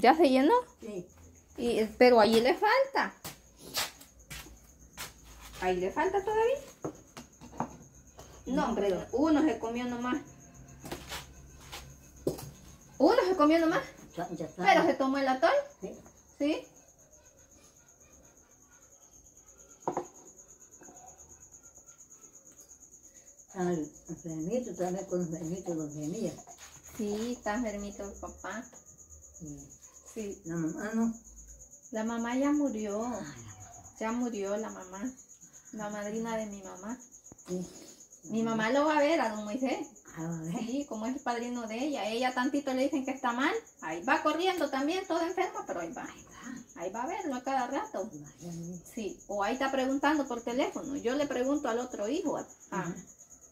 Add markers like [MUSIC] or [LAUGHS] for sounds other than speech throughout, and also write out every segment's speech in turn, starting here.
¿Ya se llenó? Sí. Y, pero ahí le falta. Ahí le falta todavía. No, hombre, uno se comió nomás. Uno se comió nomás, Ya, ya está. pero se tomó el atol, Sí. ¿sí? Al enfermito también con enfermito los semillas. Sí, está enfermito el papá. Y Sí, la mamá no. la mamá ya murió. Ya murió la mamá. La madrina de mi mamá. sí. Mi mamá lo va a ver a don Moisés. A ver. Sí, como es el padrino de ella. Ella tantito le dicen que está mal. Ahí va corriendo también, toda enferma, pero ahí va. Ahí va a verlo a cada rato. Sí, o ahí está preguntando por teléfono. Yo le pregunto al otro hijo, a,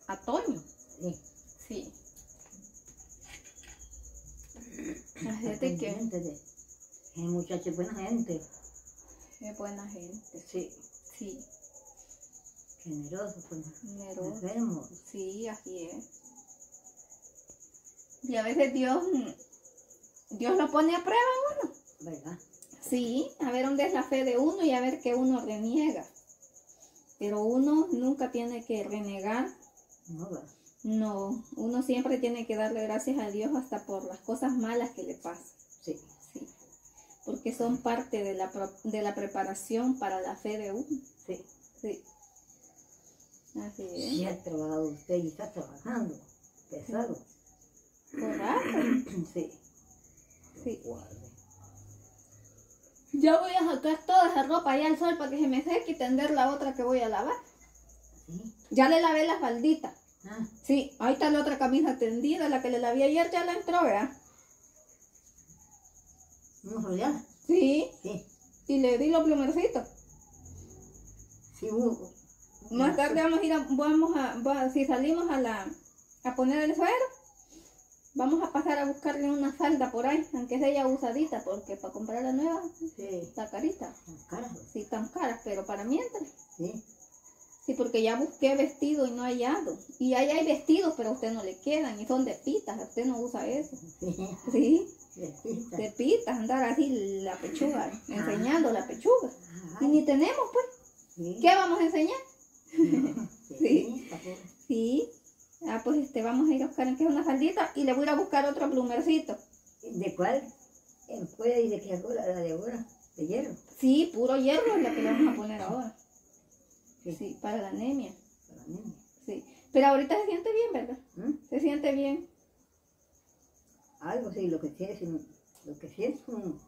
a, Toño. Sí. Sí. Así es de que Gente de- Es muchacho buena gente. es buena gente. Sí. Sí, Generoso los generoso. enfermos. Sí, así es. Y a veces Dios, Dios lo pone a prueba a uno. ¿Verdad? Sí, a ver dónde es la fe de uno y a ver qué uno reniega. Pero uno nunca tiene que renegar. No. No, uno siempre tiene que darle gracias a Dios hasta por las cosas malas que le pasan. Sí. Porque son parte de la, de la preparación para la fe de uno. Sí. Sí. Así es. Sí ha trabajado usted y está trabajando. Pesado. Correcto. Sí. Sí. Guarde. Ya voy a sacar toda esa ropa allá al sol para que se me seque y tender la otra que voy a lavar. Sí. Ya le lavé la faldita. Ah, Sí, ahí está la otra camisa tendida, la que le lavé ayer ya la entró, ¿verdad? ¿No? Sí, Sí. y le di los plumercitos. Sí, hubo. Más tarde vamos a ir a, vamos a, va- si salimos a la, a poner el suero, vamos a pasar a buscarle una falda por ahí, aunque sea ya usadita, porque para comprar la nueva Sí. está carita. Son caras. Sí, tan caras, pero para mientras. Sí. Sí, porque ya busqué vestido y no he hallado. Y ahí hay vestidos, pero a usted no le quedan y son de pitas, usted no usa eso. Sí. De pitas, andar así la pechuga, enseñando la pechuga. Y ni tenemos, pues. ¿Qué vamos a enseñar? Sí. Sí. Ah, pues este, vamos a ir a buscar en que es una faldita y le voy a ir a buscar otro plumercito. ¿De cuál? Fuera dice que sacó la, la de ahora, de hierro. Sí, puro hierro es la que le vamos a poner ahora. Sí. Para la anemia. Para la niña. Sí. Pero ahorita se siente bien, ¿verdad? ¿Mm? Se siente bien. Algo sí, lo que sí es, lo que sí es un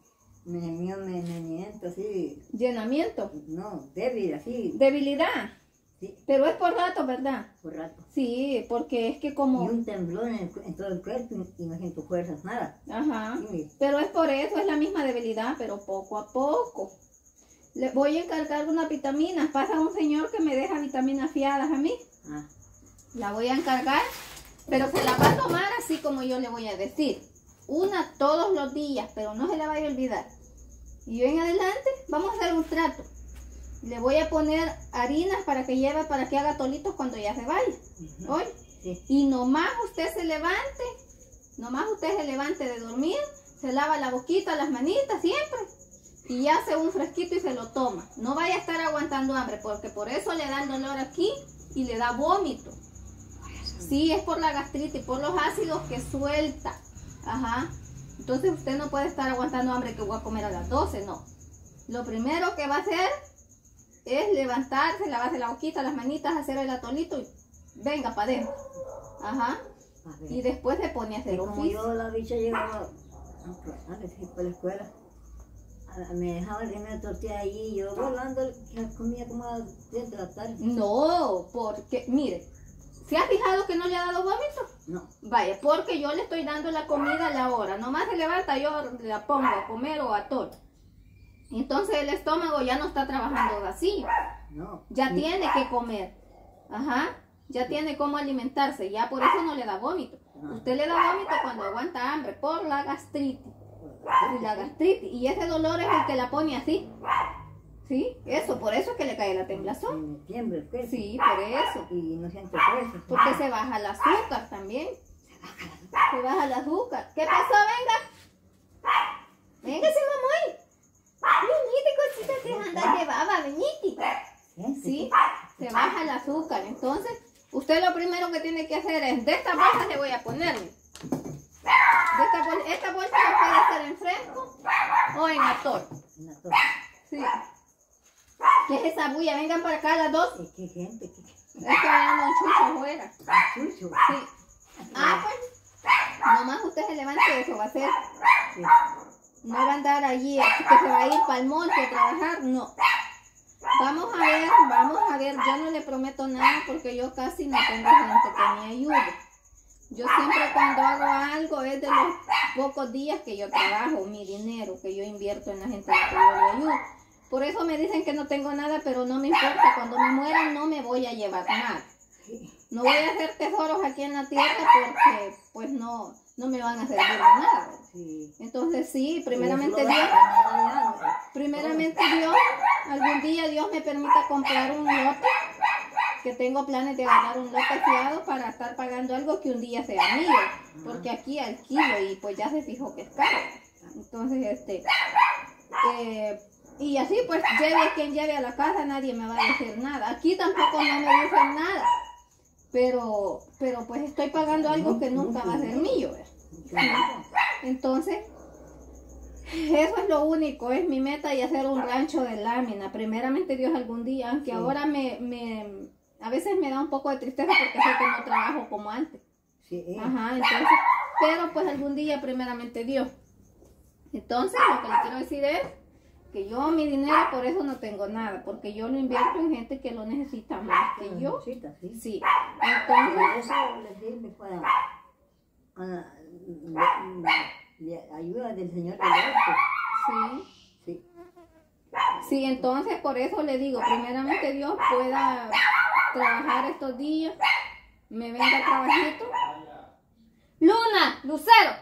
menimiento así, Llenamiento. no, débil así, Debilidad. sí, Pero es por rato, ¿verdad? por rato. Sí, porque es que Y como... un temblor en, el en todo el cuerpo y no siento fuerzas, nada. Ajá. Sí. Pero es por eso, es la misma debilidad, pero poco a poco. Le voy a encargar unas vitaminas. Pasa un señor que me deja vitaminas fiadas a mí. Ah, La voy a encargar, pero se la va a tomar así como yo le voy a decir. Una todos los días, pero no se la vaya a olvidar. Y yo en adelante vamos a hacer un trato. Le voy a poner harinas para que lleve, para que haga tolitos cuando ya se vaya. ujú, Hoy. sí, Y nomás usted se levante, nomás usted se levante de dormir, se lava la boquita, las manitas siempre. Y ya hace un fresquito y se lo toma. No vaya a estar aguantando hambre, porque por eso le da el dolor aquí y le da vómito. Sí, es por la gastritis, por los ácidos que suelta. Ajá. Entonces usted no puede estar aguantando hambre que voy a comer a las 12, no. Lo primero que va a hacer es levantarse, lavarse la boquita, las manitas, hacer el atolito y venga para adentro. Ajá. Y después se pone a Y hacer como oficio. yo la bicha llegaba a la escuela, me dejaba el primero tortilla allí, yo volando, ya comía como a las 10 de la tarde. No, porque, mire, ¿se ha fijado que no le ha dado vómito? No, Vaya, porque yo le estoy dando la comida a la hora. Nomás se levanta, yo la pongo a comer o a todo. Entonces el estómago ya no está trabajando así. no. Ya tiene que comer. Ajá. Ya tiene cómo alimentarse. Ya por eso no le da vómito. Usted le da vómito cuando aguanta hambre por la gastritis y la gastritis. Y ese dolor es el que la pone así. Sí, eso, por eso es que le cae la temblazón. Sí, por eso. Y no siente peso. Porque se baja el azúcar también. Se baja el azúcar. ¿Qué pasó? Venga. Venga, sí, mamá. Venite, cosita, que anda llevaba, venite. Sí, se baja el azúcar. Entonces, usted lo primero que tiene que hacer es, de esta baja le voy a ponerle de esta, bol- esta bolsa la puede hacer en fresco o en atol. Una cosa. Sí. ¿Qué es esa bulla? Vengan para acá las dos. Que gente, que Es que vayan un chucho afuera. chucho. Sí. Ah, pues. Nomás usted se levante, eso va a ser. Sí. No va a andar allí que se va a ir para el monte a trabajar, no. Vamos a ver, vamos a ver. Yo no le prometo nada porque yo casi no tengo gente que me ayude. Yo siempre cuando algo es de los pocos días que yo trabajo, mi dinero que yo invierto en la gente que yo le ayudo. Por eso me dicen que no tengo nada, pero no me importa. Cuando me mueran no me voy a llevar nada. No voy a hacer tesoros aquí en la tierra porque pues no, no me van a servir de nada. Entonces sí, primeramente Dios, primeramente Dios, algún día Dios me permita comprar un lote, que tengo planes de ganar un lote fiado para estar pagando algo que un día sea mío, porque aquí alquilo y pues ya se fijó que es caro. Entonces, este, eh, y así pues lleve a quien lleve a la casa, nadie me va a decir nada. Aquí tampoco no me dicen nada, pero, pero pues estoy pagando algo que nunca va a ser mío. Entonces, eso es lo único, es mi meta y hacer un rancho de lámina. Primeramente Dios algún día, aunque Sí. ahora me, me, a veces me da un poco de tristeza porque sé que no trabajo como antes. Sí. Ajá, entonces, pero pues algún día primeramente Dios. Entonces, lo que le quiero decir es que yo mi dinero por eso no tengo nada, porque yo lo invierto en gente que lo necesita más que yo. Necesita, sí. Sí, entonces, eso le sirve para a la- la- la ayuda del Señor Alto. sí. Sí. Sí, entonces por eso le digo, primeramente Dios pueda trabajar estos días, me venga trabajito. Luna, Lucero.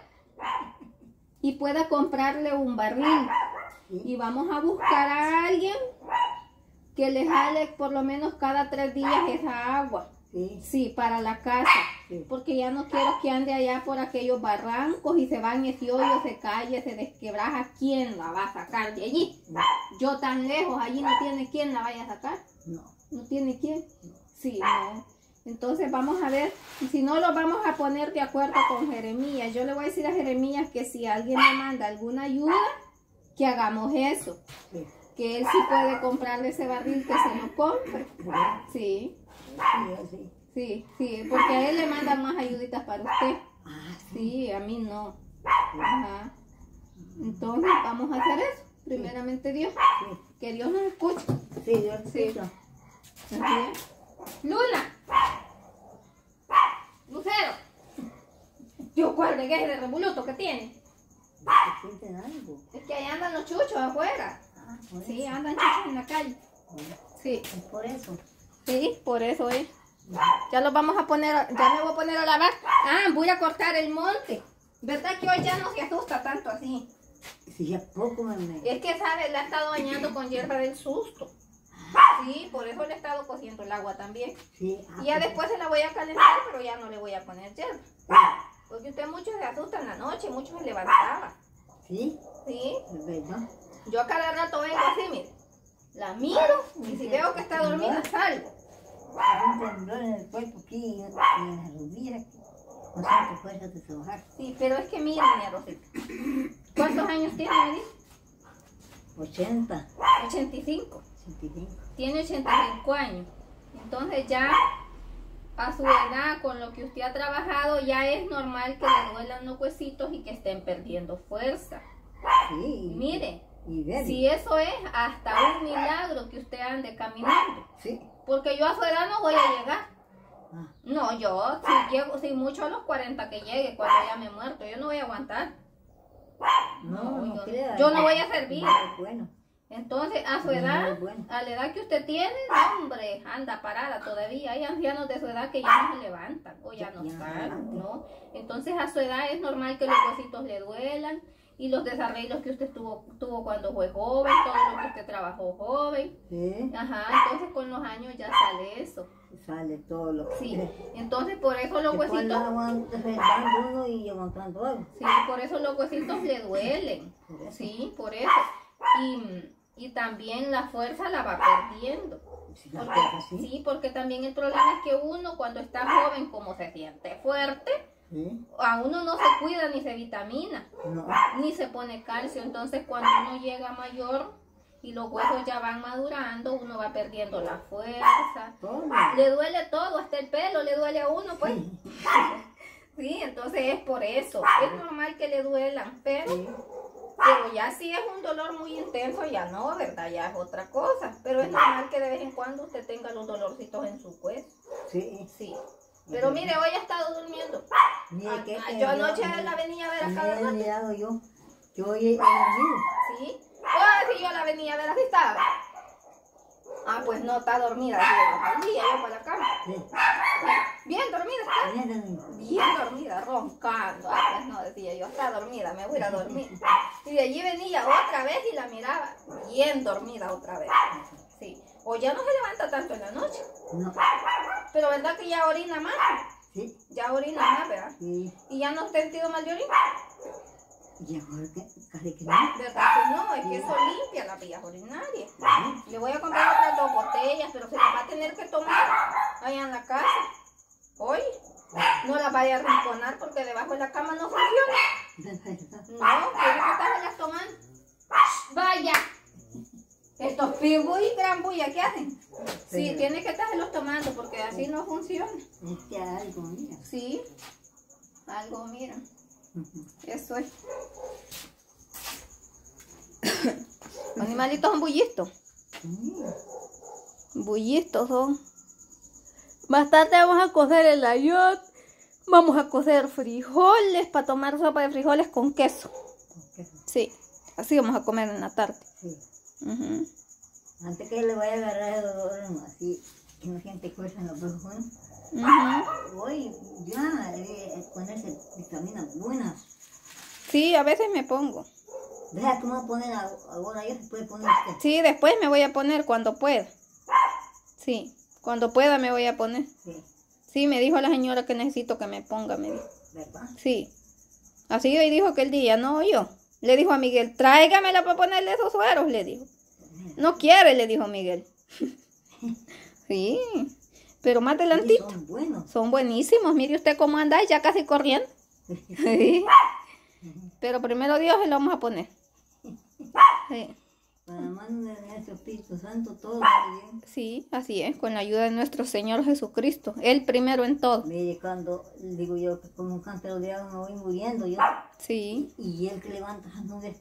Y pueda comprarle un barril. Y vamos a buscar a alguien que le jale por lo menos cada tres días esa agua. Sí. Sí, para la casa. Sí. Porque ya no quiero que ande allá por aquellos barrancos y se va en ese hoyo, se calle, se desquebraja. ¿Quién la va a sacar de allí? No. Yo tan lejos, allí no tiene quien la vaya a sacar. No. ¿No tiene quién? Sí, no. Entonces vamos a ver, si no lo vamos a poner de acuerdo con Jeremías. Yo le voy a decir a Jeremías que si alguien me manda alguna ayuda, que hagamos eso. Sí. Que él sí puede comprarle ese barril, que se lo compre. Sí, Sí, sí, sí, porque a él le mandan más ayuditas para usted. Ah, sí. Sí, a mí no. Ajá. Entonces vamos a hacer eso. Primeramente Dios. Sí. Que Dios nos escuche. Sí, Dios Sí. escucha. Es. Luna. Lucero. Yo cuál es de revoluto que tiene. Es que ahí andan los chuchos afuera. Ah, Sí, eso. andan chuchos en la calle. Sí, Es por eso. sí, por eso es. Ya los vamos a poner, ya me voy a poner a lavar. Ah, voy a cortar el monte. ¿Verdad que hoy ya no se asusta tanto así? Si ya poco me- Es que, ¿sabes? La ha estado bañando con hierba del susto. Sí, por eso le he estado cociendo el agua también. Sí. ah, Y ya pues, después se la voy a calentar, pero ya no le voy a poner hierba. ah, Porque usted mucho se asusta en la noche, mucho se levantaba. Sí, Sí, verdad. yo a cada rato vengo así, mire. La miro y si veo que está dormida, salgo. Un temblor en el cuerpo aquí y en las rodillas. No siento fuerza de trabajar. Sí, pero es que mire, mi Rosita. ¿Cuántos años tiene, dice? 80, 85. 85. Tiene 85 años. Entonces ya a su edad, con lo que usted ha trabajado, ya es normal que le duelan los huesitos y que estén perdiendo fuerza. Sí. Mire, Y si eso es hasta un milagro que usted ande caminando. Sí. Porque yo a su edad no voy a llegar. Ah, No, yo si llego, si mucho a los 40 que llegue, cuando ya me he muerto, yo no voy a aguantar. no, No, no, yo- yo no voy a servir. No, Bueno. Entonces, a su edad, bueno. a la edad que usted tiene, no, hombre, anda parada todavía. Hay ancianos de su edad que ya no se levantan o ya no están. ¿no? Entonces, a su edad es normal que los huesitos le duelan y los desarreglos que usted tuvo, tuvo cuando fue joven, todo lo que usted trabajó joven. Sí. Ajá, entonces con los años ya sale eso. Sale todo lo que Sí, entonces por eso los Después huesitos, uno y sí, por eso los huesitos le duelen. Sí, por eso. Y, y también la fuerza la va perdiendo. Porque, sí, porque también el problema es que uno cuando está joven, como se siente fuerte, Sí. a uno no se cuida ni se vitamina, No. ni se pone calcio. Entonces cuando uno llega mayor y los huesos ya van madurando, uno va perdiendo la fuerza. Todo. Le duele todo, hasta el pelo le duele a uno, pues. Sí. [LAUGHS] Entonces es por eso. Es normal que le duelan, pero. Pero ya si es un dolor muy intenso, ya no, ¿verdad? Ya es otra cosa. Pero es normal que de vez en cuando usted tenga los dolorcitos en su cuerpo. Sí. Sí. Pero mire, hoy ha estado durmiendo. Mire que Ah, que yo anoche la venía a ver a cada Me he yo. Yo hoy he dormido. Sí. Oh, sí, yo la venía a ver así estaba. Ah, pues no, está dormida. Al día, yo para la cama. Sí. Bien dormida está. Bien dormido. Bien dormida, roncando. No, decía yo, está dormida, me voy a ir a dormir. Y de allí venía otra vez y la miraba bien dormida otra vez. Sí. O ya no se levanta tanto en la noche. No. Pero verdad que ya orina más. Sí. Ya orina más, ¿verdad? Sí. Y ya no has sentido mal de orina. Y ahora que que no. ¿Verdad que no? Es que eso limpia las vías urinarias. Le voy a comprar otras dos botellas, pero se las va a tener que tomar allá en la casa. Hoy no las vaya a rinconar porque debajo de la cama no funciona. [LAUGHS] No, tiene que estarlas tomando. Vaya. Estos pitbull y gran bulla, ¿qué hacen? Sí, Sí. tiene que estarlos tomando porque así no funciona. Es que algo, mira. Sí, algo, mira. Eso es. Los [COUGHS] animalitos son bullistos. Bullistos son. Bastante vamos a cocer el ayot. Vamos a cocer frijoles para tomar sopa de frijoles con queso. Ok. Sí, así vamos a comer en la tarde. Sí. Antes que le vaya a agarrar el dolor así, que no siente fuerza en los Ujú. hoy ya debe ponerse vitaminas buenas. Sí, a veces me pongo. Deja tú me poner ahora, se puede poner usted. Sí, después me voy a poner cuando pueda. Sí, cuando pueda me voy a poner. Sí, Sí, me dijo la señora que necesito que me ponga, me dijo. ¿verdad? Sí. Así hoy dijo que el día, no yo. Le dijo a Miguel, tráigamela para ponerle esos sueros, le dijo. No quiere, le dijo Miguel. [LAUGHS] Sí, pero más adelantito. son buenos. Son buenísimos. Mire usted cómo anda ya casi corriendo. [LAUGHS] Sí. Pero primero Dios se lo vamos a poner. Sí. Para la mano de nuestro Espíritu Santo, todo bien. Sí, así es, con la ayuda de nuestro Señor Jesucristo. Él primero en todo. Mire, cuando digo yo que como un cántaro de agua me voy muriendo yo, Sí. y el que levanta esas nubes.